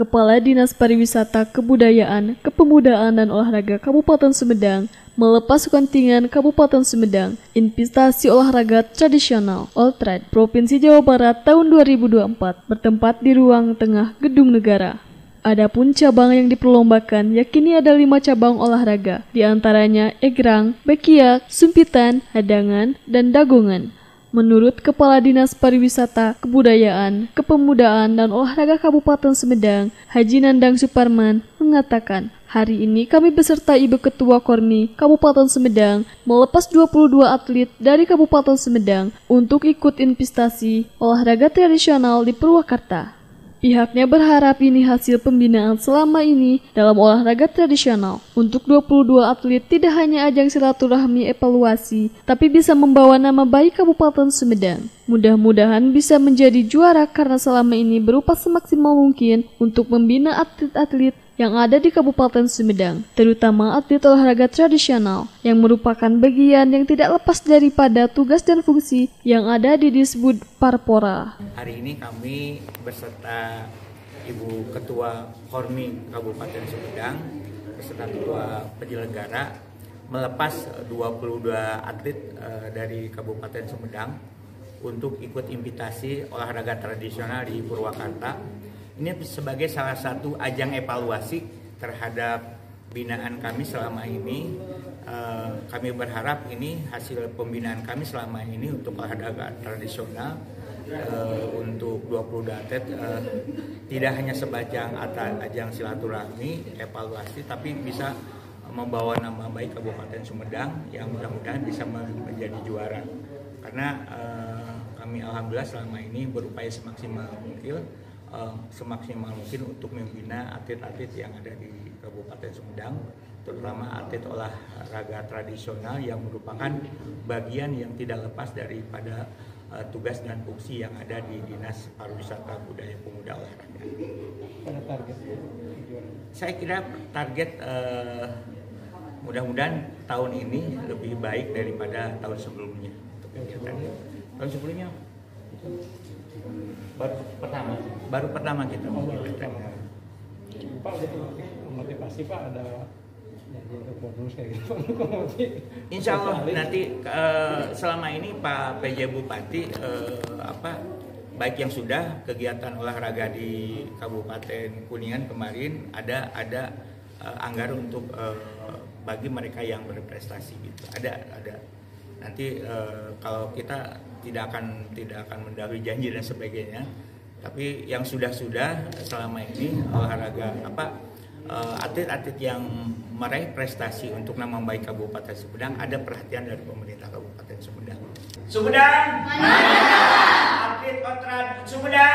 Kepala Dinas Pariwisata, Kebudayaan, Kepemudaan dan Olahraga Kabupaten Sumedang melepas kontingen Kabupaten Sumedang investasi olahraga tradisional Oltrad Provinsi Jawa Barat tahun 2024 bertempat di ruang tengah Gedung Negara. Adapun cabang yang diperlombakan yakini ada lima cabang olahraga, di antaranya egrang, bekiak, sumpitan, hadangan, dan dagongan. Menurut Kepala Dinas Pariwisata, Kebudayaan, Kepemudaan, dan Olahraga Kabupaten Sumedang, Haji Nandang Suparman, mengatakan, hari ini kami beserta Ibu Ketua Kormi Kabupaten Sumedang melepas 22 atlet dari Kabupaten Sumedang untuk ikut investasi olahraga tradisional di Purwakarta. Pihaknya berharap ini hasil pembinaan selama ini dalam olahraga tradisional. Untuk 22 atlet tidak hanya ajang silaturahmi evaluasi, tapi bisa membawa nama baik Kabupaten Sumedang. Mudah-mudahan bisa menjadi juara karena selama ini berupa semaksimal mungkin untuk membina atlet-atlet yang ada di Kabupaten Sumedang, terutama atlet olahraga tradisional, yang merupakan bagian yang tidak lepas daripada tugas dan fungsi yang ada di disebut Parpora. Hari ini kami beserta Ibu Ketua Kormi Kabupaten Sumedang, beserta Ketua Penyelenggara, melepas 22 atlet uh, dari Kabupaten Sumedang untuk ikut invitasi olahraga tradisional di Purwakarta ini sebagai salah satu ajang evaluasi terhadap binaan kami selama ini. Uh, kami berharap ini hasil pembinaan kami selama ini untuk olahraga tradisional uh, untuk 20 atlet uh, tidak hanya sebajang ajang silaturahmi evaluasi tapi bisa membawa nama baik Kabupaten Sumedang yang mudah-mudahan bisa menjadi juara karena uh, kami alhamdulillah selama ini berupaya semaksimal mungkin uh, semaksimal mungkin untuk membina atlet-atlet yang ada di Kabupaten Sumedang, terutama atlet olahraga tradisional yang merupakan bagian yang tidak lepas daripada uh, tugas dan fungsi yang ada di Dinas Pariwisata Budaya Pemuda Olahraga. Pada target? Saya kira target uh, mudah-mudahan tahun ini lebih baik daripada tahun sebelumnya. Tahun sebelumnya baru pertama. Baru pertama kita. Oh, Pak motivasi Pak ada bonus kayak gitu. Insya Allah nanti uh, selama ini Pak PJ Bupati uh, apa baik yang sudah kegiatan olahraga di Kabupaten Kuningan kemarin ada ada uh, anggaran untuk uh, bagi mereka yang berprestasi gitu. Ada ada nanti uh, kalau kita tidak akan tidak akan mendahului janji dan sebagainya tapi yang sudah-sudah selama ini olahraga apa uh, atlet-atlet yang meraih prestasi untuk nama baik Kabupaten Sumedang ada perhatian dari pemerintah Kabupaten Sumedang. Sumedang, atlet Otrat Sumedang.